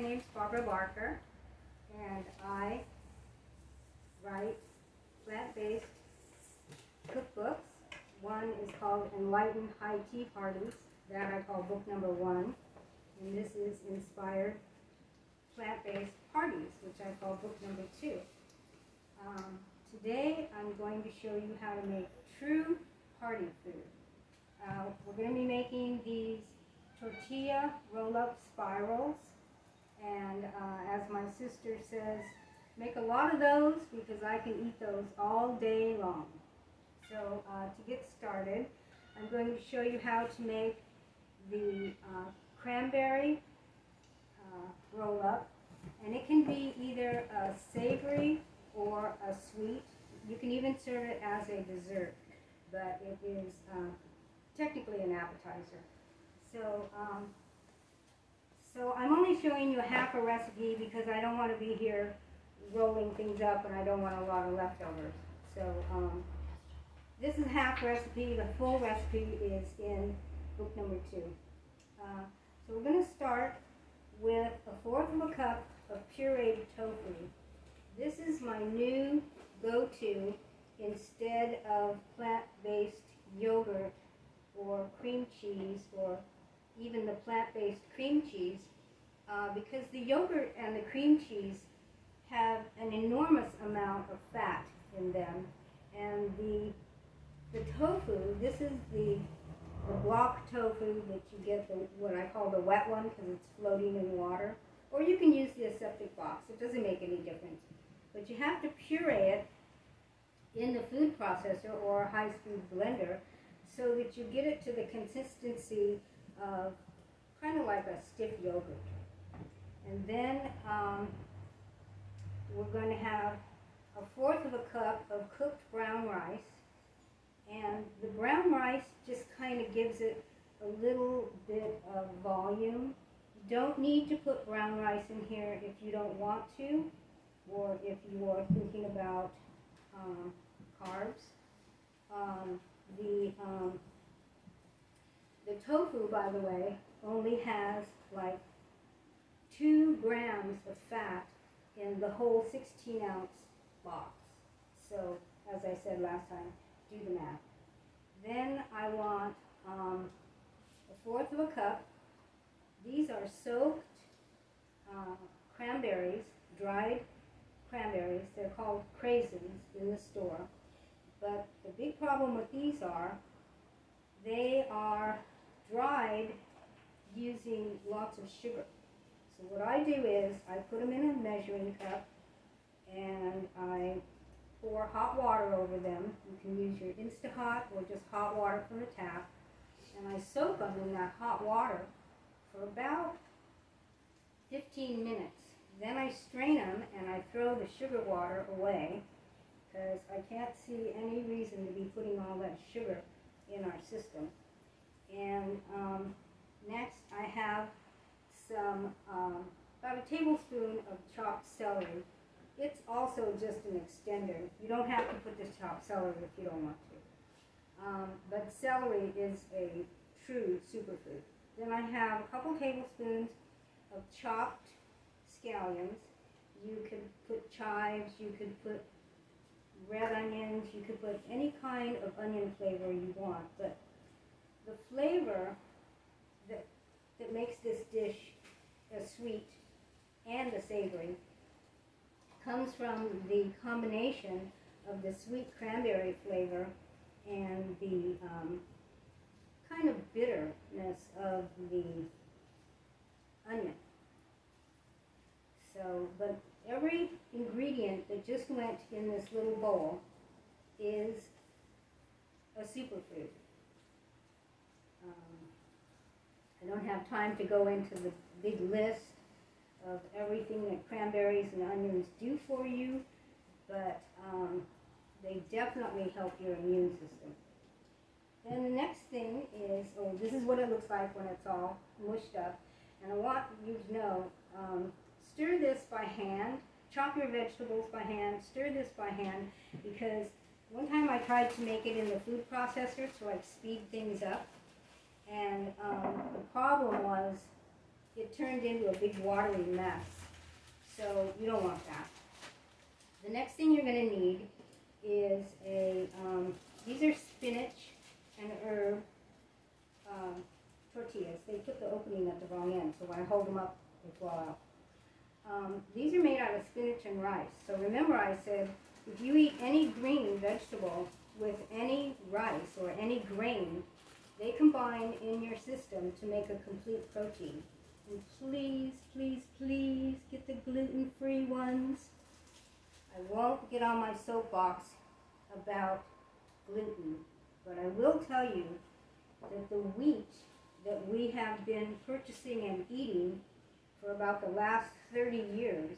my name's Barbara Barker, and I write plant-based cookbooks. One is called Enlightened High Tea Parties, that I call book number one, and this is Inspired Plant-Based Parties, which I call book number two. Um, today, I'm going to show you how to make true party food. Uh, we're going to be making these tortilla roll-up spirals. And uh, as my sister says, make a lot of those because I can eat those all day long. So uh, to get started, I'm going to show you how to make the uh, cranberry uh, roll-up. And it can be either a savory or a sweet. You can even serve it as a dessert, but it is uh, technically an appetizer. So, um, so I'm only showing you half a recipe because I don't want to be here rolling things up and I don't want a lot of leftovers. So um, this is half recipe. The full recipe is in book number two. Uh, so we're going to start with a fourth of a cup of pureed tofu. This is my new go-to instead of plant-based yogurt or cream cheese or even the plant-based cream cheese uh, because the yogurt and the cream cheese have an enormous amount of fat in them. And the the tofu this is the the block tofu that you get the what I call the wet one because it's floating in water. Or you can use the aseptic box it doesn't make any difference. But you have to puree it in the food processor or a high-speed blender so that you get it to the consistency of kind of like a stiff yogurt. And then um, we're going to have a fourth of a cup of cooked brown rice. And the brown rice just kind of gives it a little bit of volume. You don't need to put brown rice in here if you don't want to, or if you are thinking about um, carbs. Um, the um, the tofu, by the way, only has like two grams of fat in the whole 16 ounce box. So, as I said last time, do the math. Then I want um, a fourth of a cup. These are soaked uh, cranberries, dried cranberries. They're called craisins in the store. But the big problem with these are they are dried using lots of sugar. So what I do is I put them in a measuring cup and I pour hot water over them. You can use your Insta-Hot or just hot water from the tap. And I soak them in that hot water for about 15 minutes. Then I strain them and I throw the sugar water away because I can't see any reason to be putting all that sugar in our system. And um, next I have some, um, about a tablespoon of chopped celery. It's also just an extender. You don't have to put this chopped celery if you don't want to. Um, but celery is a true superfood. Then I have a couple tablespoons of chopped scallions. You could put chives, you could put red onions, you could put any kind of onion flavor you want, but the flavor that, that makes this dish a sweet and a savory comes from the combination of the sweet cranberry flavor and the um, kind of bitterness of the onion. So, but every ingredient that just went in this little bowl is a superfood. Um, Don't have time to go into the big list of everything that cranberries and onions do for you, but um, they definitely help your immune system. Then the next thing is, oh, this is what it looks like when it's all mushed up. And I want you to know, um, stir this by hand, chop your vegetables by hand, stir this by hand, because one time I tried to make it in the food processor to like speed things up, and um, the problem was it turned into a big watery mess. So you don't want that. The next thing you're going to need is a, um, these are spinach and herb um, tortillas. They took the opening at the wrong end, so when I hold them up, they fall out. Um, these are made out of spinach and rice. So remember I said, if you eat any green vegetable with any rice or any grain, they combine in your system to make a complete protein. And please, please, please get the gluten-free ones. I won't get on my soapbox about gluten, but I will tell you that the wheat that we have been purchasing and eating for about the last 30 years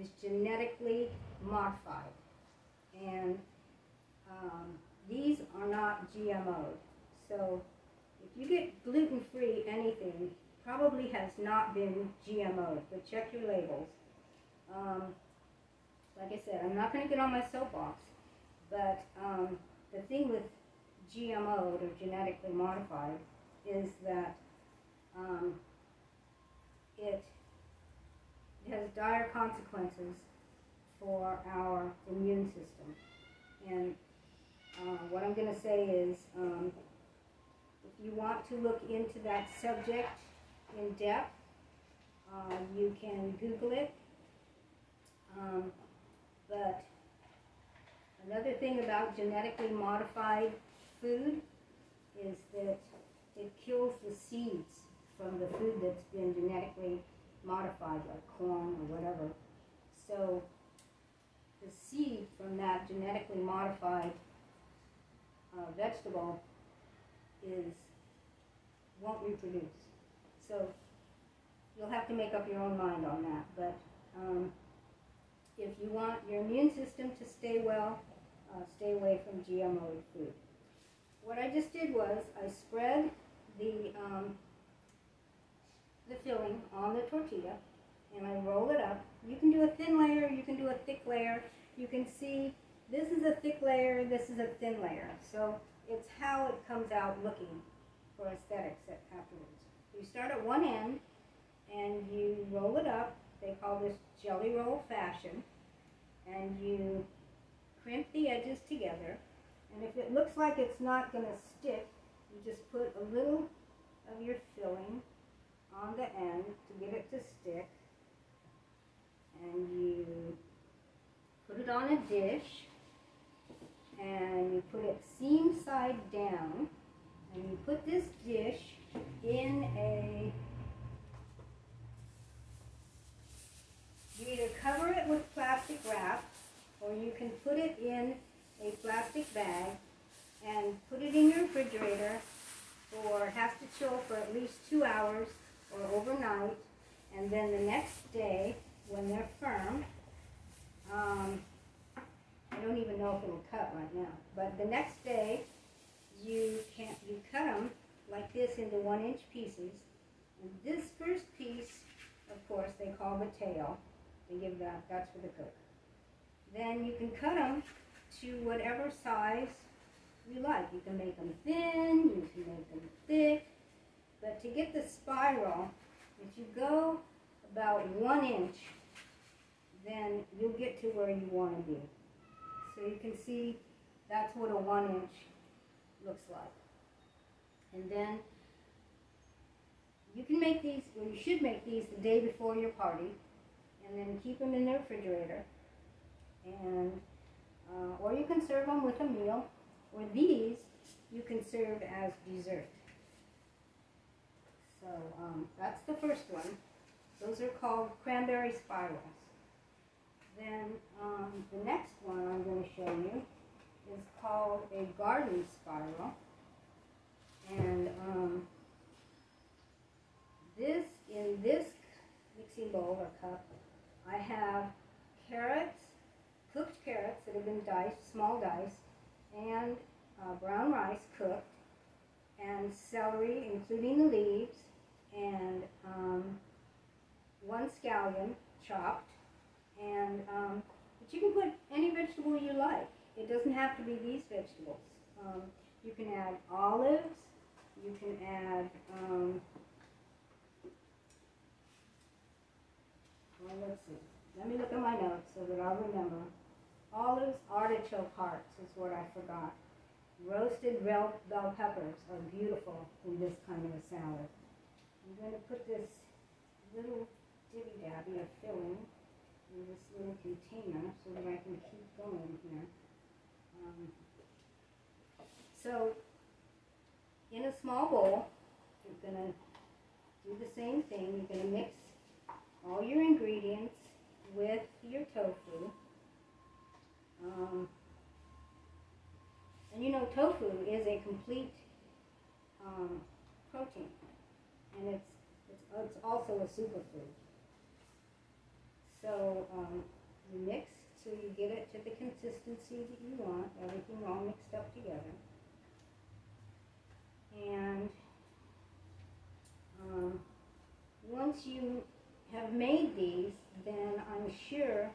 is genetically modified. And um, these are not GMO'd. So if you get gluten-free anything, probably has not been GMO'd, but check your labels. Um, like I said, I'm not going to get on my soapbox, but um, the thing with GMO'd or genetically modified is that um, it has dire consequences for our immune system. And uh, what I'm going to say is, um, if you want to look into that subject in depth, uh, you can Google it. Um, but another thing about genetically modified food is that it kills the seeds from the food that's been genetically modified, like corn or whatever. So the seed from that genetically modified uh, vegetable is won't reproduce. So you'll have to make up your own mind on that. But um, if you want your immune system to stay well, uh, stay away from GMO food. What I just did was I spread the um, the filling on the tortilla and I roll it up. You can do a thin layer, you can do a thick layer. You can see this is a thick layer, this is a thin layer. So it's how it comes out looking for aesthetics afterwards. You start at one end and you roll it up. They call this jelly roll fashion. And you crimp the edges together. And if it looks like it's not going to stick, you just put a little of your filling on the end to get it to stick. And you put it on a dish and you put it seam side down and you put this dish in a you either cover it with plastic wrap or you can put it in a plastic bag and put it in your refrigerator or has to chill for at least two hours or overnight. And then the next day when they're firm um, I don't even know if it'll cut right now but the next day you can't you cut them like this into one inch pieces. And this first piece, of course, they call the tail. They give that, that's for the cook. Then you can cut them to whatever size you like. You can make them thin, you can make them thick. But to get the spiral, if you go about one inch, then you'll get to where you want to be. So you can see that's what a one inch looks like. And then you can make these, or you should make these the day before your party, and then keep them in the refrigerator. And, uh, or you can serve them with a meal, or these you can serve as dessert. So um, that's the first one. Those are called cranberry spirals. Then um, the next one I'm going to show you is called a garden spiral. And um, this, in this mixing bowl or cup, I have carrots, cooked carrots that have been diced, small dice, and uh, brown rice cooked, and celery, including the leaves, and um, one scallion chopped, and um, but you can put any vegetable you like. It doesn't have to be these vegetables. Um, you can add olives. You can add um, well, let's see. Let me look at my notes so that I'll remember. Olives, artichoke hearts is what I forgot. Roasted bell, bell peppers are beautiful in this kind of a salad. I'm going to put this little dibby dabby of filling in this little container so that I can keep going here. Um, so, in a small bowl, you're going to do the same thing. You're going to mix all your ingredients with your tofu. Um, and you know, tofu is a complete um, protein, and it's, it's, it's also a superfood. So um, you mix till you get it to the consistency that you want, everything all mixed up together. And um, once you have made these, then I'm sure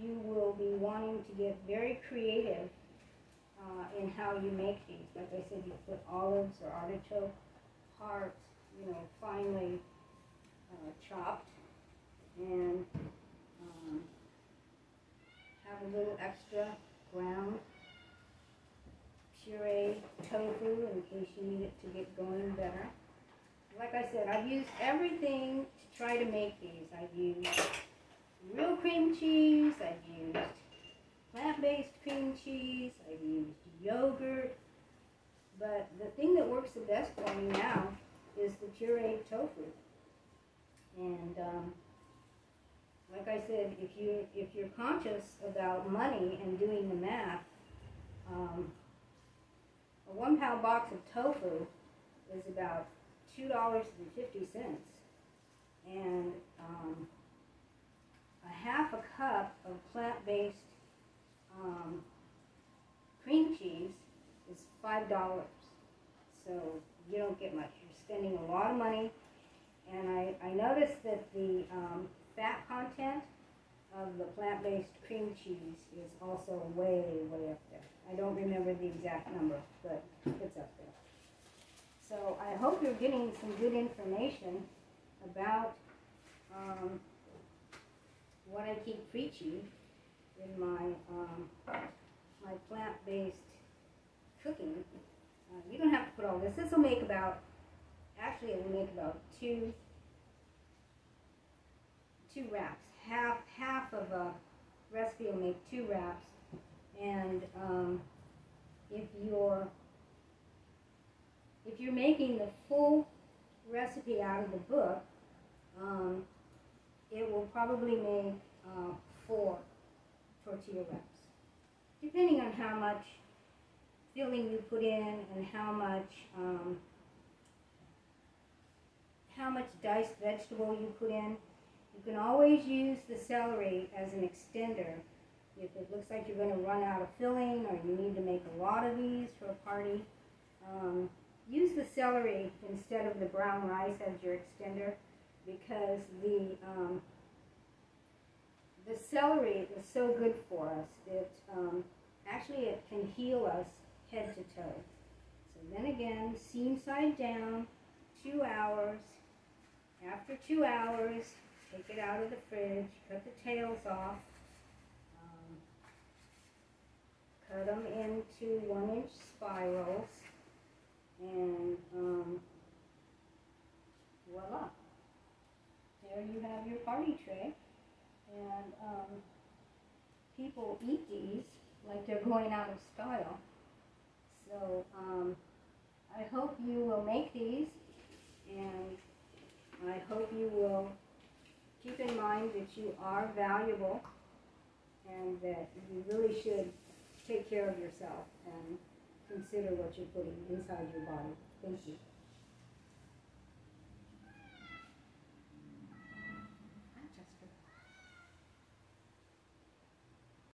you will be wanting to get very creative uh, in how you make these. Like I said, you put olives or artichoke hearts, you know, finely uh, chopped, and um, have a little extra ground puree tofu in case you need it to get going better. Like I said, I've used everything to try to make these. I've used real cream cheese, I've used plant-based cream cheese, I've used yogurt, but the thing that works the best for me now is the pureed tofu. And um, like I said, if you if you're conscious about money and doing the math, um, a one pound box of tofu is about two dollars and fifty cents, and um, a half a cup of plant-based um, cream cheese is five dollars. So you don't get much. You're spending a lot of money, and I, I noticed that the um, fat content of the plant-based cream cheese is also way, way up there. I don't remember the exact number, but it's up there. So I hope you're getting some good information about um, what I keep preaching in my um, my plant-based cooking. Uh, you don't have to put all this. This will make about, actually it will make about two two wraps. Half half of a recipe will make two wraps, and um, if you're if you're making the full recipe out of the book, um, it will probably make uh, four tortilla wraps, depending on how much filling you put in and how much um, how much diced vegetable you put in. You can always use the celery as an extender. If it looks like you're going to run out of filling or you need to make a lot of these for a party, um, use the celery instead of the brown rice as your extender because the um, the celery is so good for us. It um, actually it can heal us head to toe. So then again, seam side down, two hours. After two hours, take it out of the fridge, cut the tails off, um, cut them into one inch spirals, and um, voila. There you have your party tray. And um, people eat these like they're going out of style. So um, I hope you will make these and I hope you will keep in mind that you are valuable and that you really should take care of yourself and consider what you're putting inside your body. Thank you.